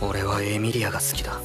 俺はエミリアが好きだ。